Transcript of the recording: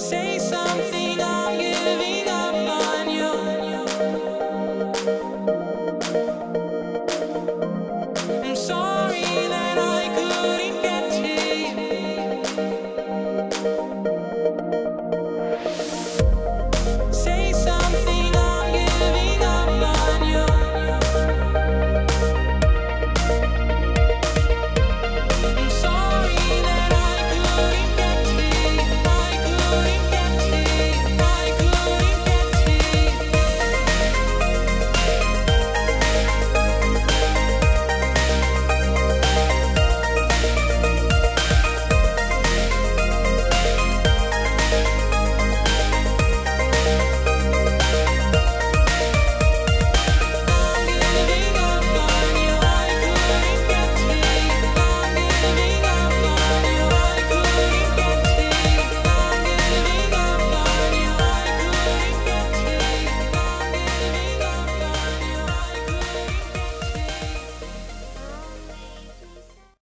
say